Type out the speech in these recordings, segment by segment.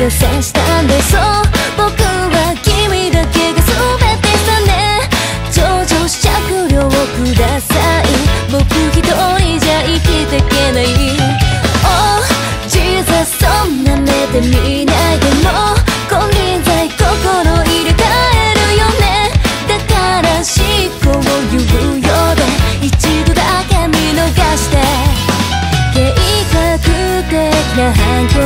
がせしたんでそう僕は君だけが全てさね上場酌料をください僕一人じゃ生きてけない Oh Jesus そんな目で見ないでも今輪在心入れ替えるよねだから思考を言うようで一度だけ見逃して計画的な反抗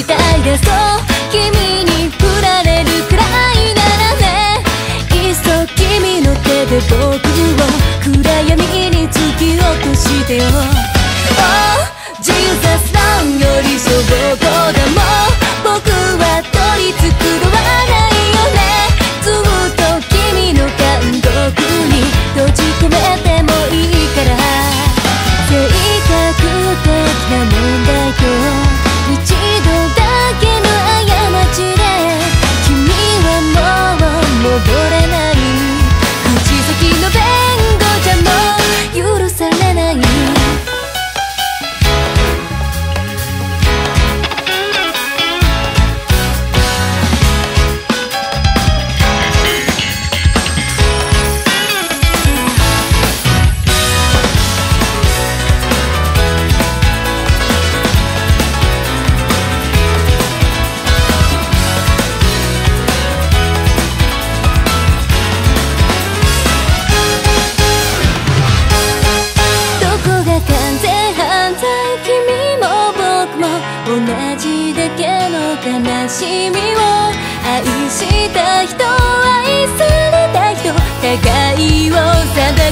の事態ですと君に悲しみを愛した人愛された人互いを定め